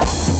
Bye.